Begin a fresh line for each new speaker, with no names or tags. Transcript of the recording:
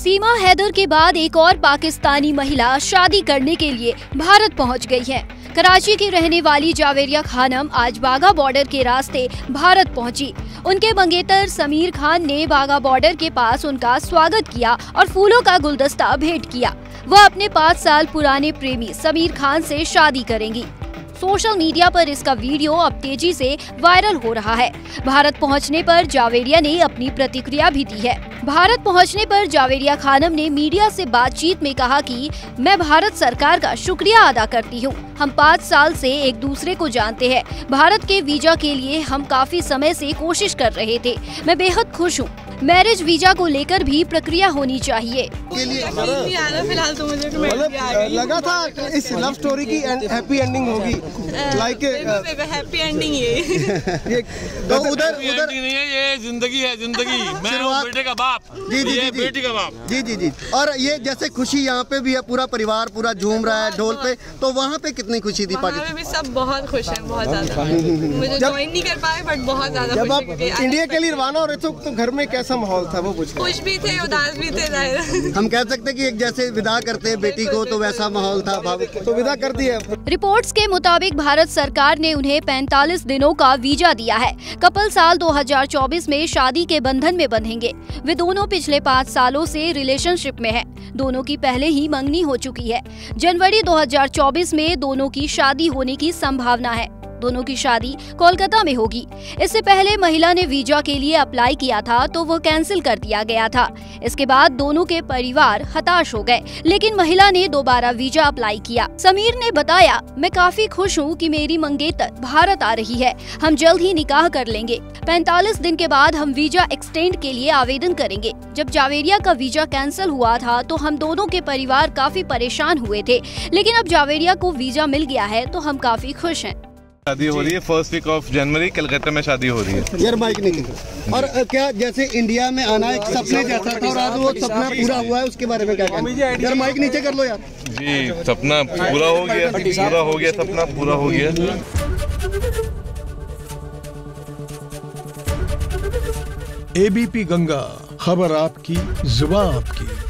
सीमा हैदर के बाद एक और पाकिस्तानी महिला शादी करने के लिए भारत पहुँच गई है। कराची की रहने वाली जावेरिया खानम आज बागा बॉर्डर के रास्ते भारत पहुँची। उनके मंगेतर समीर खान ने बागा बॉर्डर के पास उनका स्वागत किया और फूलों का गुलदस्ता भेंट किया। वह अपने पाँच साल पुराने प्रेमी समीर खान से शादी करेंगी। सोशल मीडिया पर इसका वीडियो अब तेज़ी से वायरल हो रहा है। भारत पहुँचने पर जावेरिया ने अपनी प्रतिक्रिया भी दी है। भारत पहुँचने पर जावेरिया खानम ने मीडिया से बातचीत में कहा कि, मैं भारत सरकार का शुक्रिया अदा करती हूँ। हम पाँच साल से एक दूसरे को जानते हैं। भारत के वीज़ा के लिए हम काफ़ी समय से कोशिश कर रहे थे। मैं बेहद खुश हूँ। मैरिज वीज़ा को लेकर भी प्रक्रिया होनी चाहिए।
के लिए
फ़िलहाल तो मुझे
मतलब लगा था इस लव स्टोरी की हैप्पी एंडिंग होगी। लाइक
हैप्पी एंडिंग ये।
तो उधर उधर
नहीं है ये ज़िंदगी है ज़िंदगी। मैं बेटे का बाप।
जी जी जी
बेटी का बाप।
जी जी जी। और ये जैसे खुशी यहाँ पे भी है पूरा परिवार पूरा झूम रहा है ढोल पे तो वहाँ पे कितनी खुशी थी? पाकिस्तान
भी सब बहुत खुश हैं बहुत ज़्यादा। मुझे ज्वाइन नहीं कर पाए बट बहुत ज़्यादा
जब आप इंडिया के लिए रवाना हो रहे थे तो घर में कैसा माहौल था वो पूछ
खुश भी थे उदास भी थे
हम कह सकते हैं कि एक जैसे विदा करते हैं बेटी को तो वैसा माहौल था तो विदा कर दिया।
रिपोर्ट्स के मुताबिक भारत सरकार ने उन्हें 45 दिनों का वीज़ा दिया है। कपल साल 2024 में शादी के बंधन में बंधेंगे। वे दोनों पिछले पाँच सालों से रिलेशनशिप में हैं। दोनों की पहले ही मंगनी हो चुकी है। जनवरी 2024 में दोनों की शादी होने की संभावना है। दोनों की शादी कोलकाता में होगी। इससे पहले महिला ने वीज़ा के लिए अप्लाई किया था तो वो कैंसिल कर दिया गया था। इसके बाद दोनों के परिवार हताश हो गए, लेकिन महिला ने दोबारा वीज़ा अप्लाई किया। समीर ने बताया, मैं काफ़ी खुश हूँ की मेरी मंगेतर भारत आ रही है। हम जल्द ही निकाह कर लेंगे। 45 दिन के बाद हम वीज़ा एक्सटेंड के लिए आवेदन करेंगे। जब जावेरिया का वीज़ा कैंसिल हुआ था तो हम दोनों के परिवार काफ़ी परेशान हुए थे। लेकिन अब जावेरिया को वीज़ा मिल गया है तो हम काफ़ी खुश हैं।
शादी हो रही है first week of January Calcutta में शादी हो रही है।
यार माइक नहीं। और क्या जैसे इंडिया में आना एक सपने जैसा था और आज वो सपना पूरा हुआ है उसके बारे में क्या कहना यार माइक नीचे कर लो यार।
जी सपना पूरा हो गया पूरा हो गया सपना पूरा हो गया।
एबीपी गंगा खबर आपकी जुबा आपकी।